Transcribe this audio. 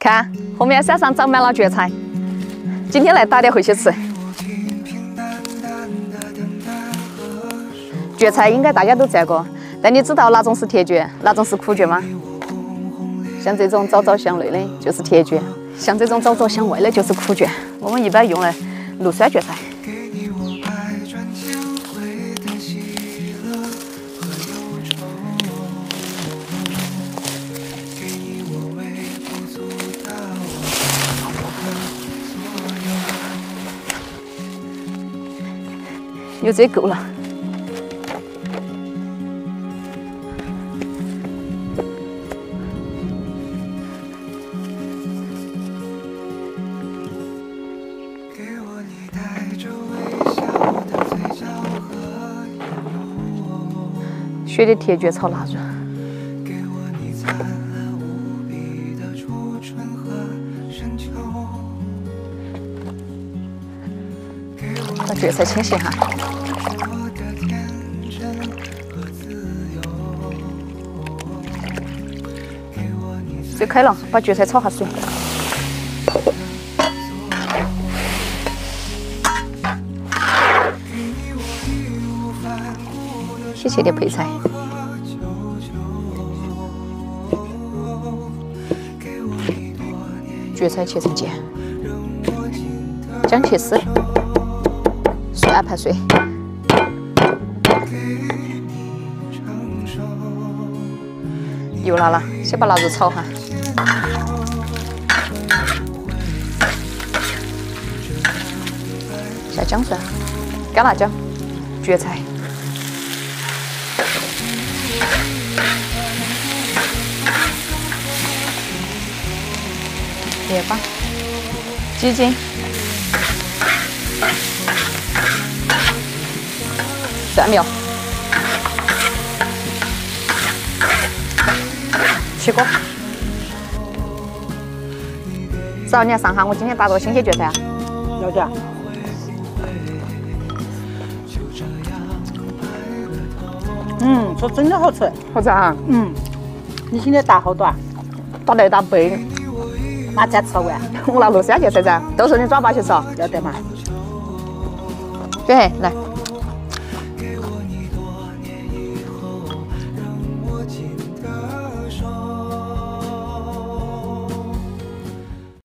看后面山上长满了蕨菜，今天来打点回去吃。蕨菜应该大家都见过，但你知道哪种是铁蕨，哪种是苦蕨吗？像这种枣枣香内的就是铁蕨，像这种枣枣香味的就是苦蕨。我们一般用来卤酸蕨菜。有这够了。学的铁蕨炒腊肉，把蕨菜清洗哈。水开了，把蕨菜焯下水。先切点配菜，蕨菜切成件，姜切丝，蒜拍碎，油辣了，先把腊肉炒哈，下姜蒜，干辣椒，蕨菜。叶巴、鸡精、起锅。嫂，你要上哈？我今天打个新鲜蕨菜啊？要得。嗯，说真的好吃，好吃啊！嗯，你今天打好多啊？打了一大杯。马才吃完，我拿六三件噻噻，都是你抓把去吃，要得嘛。对，来。